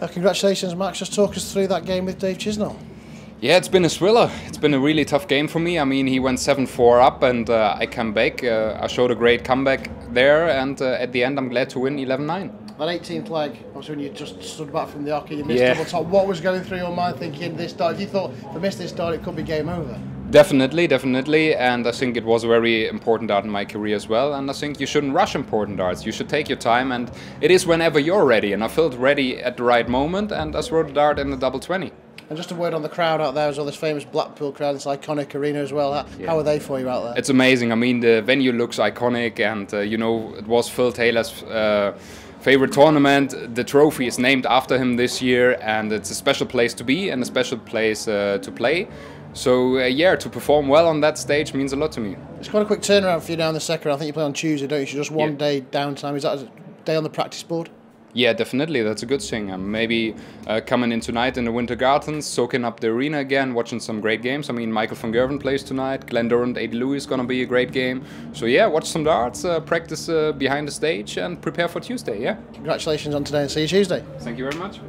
Uh, congratulations, Max. Just talk us through that game with Dave Chisnall. Yeah, it's been a thriller. It's been a really tough game for me. I mean, he went 7 4 up and uh, I come back. Uh, I showed a great comeback there, and uh, at the end, I'm glad to win 11 9. That 18th leg, obviously, when you just stood back from the oche, you missed Yeah. double top. What was going through your mind thinking this start? If you thought if I missed this start, it could be game over. Definitely, definitely, and I think it was a very important art in my career as well. And I think you shouldn't rush important arts. You should take your time, and it is whenever you're ready. And I felt ready at the right moment, and I threw the dart in the double 20. And just a word on the crowd out there as well, this famous Blackpool crowd, this iconic arena as well. How, how are they for you out there? It's amazing. I mean, the venue looks iconic, and uh, you know, it was Phil Taylor's uh, favorite tournament. The trophy is named after him this year, and it's a special place to be and a special place uh, to play. So, uh, yeah, to perform well on that stage means a lot to me. It's quite a quick turnaround for you now in the second. I think you play on Tuesday, don't you? So just one Yeah. day downtime. Is that a day on the practice board? Yeah, definitely. That's a good thing. Um, maybe uh, coming in tonight in the Winter Gardens, soaking up the arena again, watching some great games. I mean, Michael van Gerwen plays tonight. Glen Durrant, Adi Lewis is going to be a great game. So, yeah, watch some darts, uh, practice uh, behind the stage, and prepare for Tuesday. Yeah. Congratulations on today and see you Tuesday. Thank you very much.